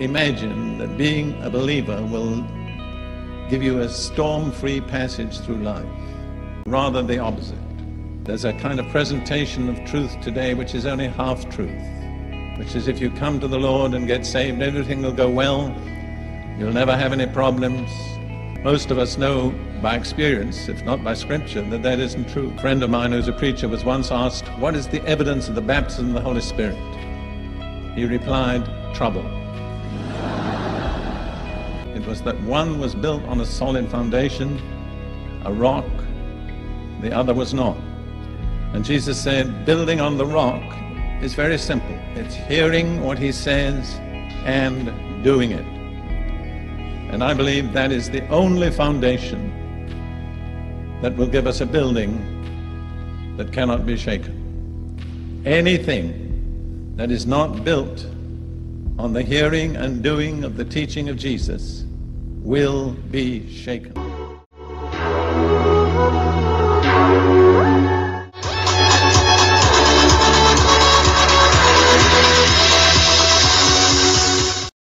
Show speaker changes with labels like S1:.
S1: imagine that being a believer will give you a storm-free passage through life. Rather the opposite. There's a kind of presentation of truth today which is only half truth. Which is if you come to the Lord and get saved, everything will go well. You'll never have any problems. Most of us know by experience, if not by scripture, that that isn't true. A friend of mine who's a preacher was once asked, What is the evidence of the baptism of the Holy Spirit? He replied, Trouble. Was that one was built on a solid foundation, a rock, the other was not. And Jesus said, building on the rock is very simple. It's hearing what he says and doing it. And I believe that is the only foundation that will give us a building that cannot be shaken. Anything that is not built on the hearing and doing of the teaching of Jesus will be shaken.